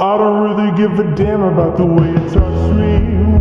I don't really give a damn about the way it touch me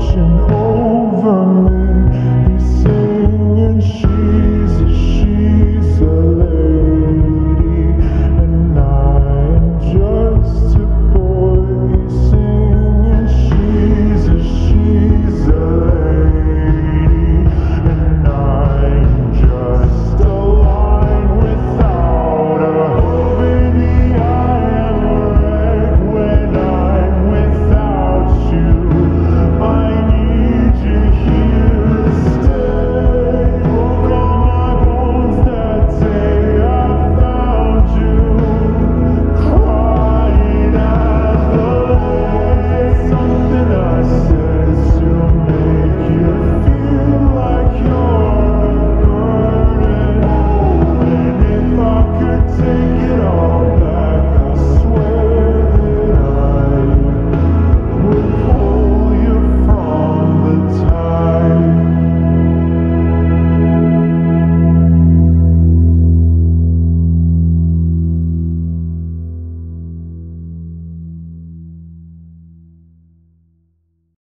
身后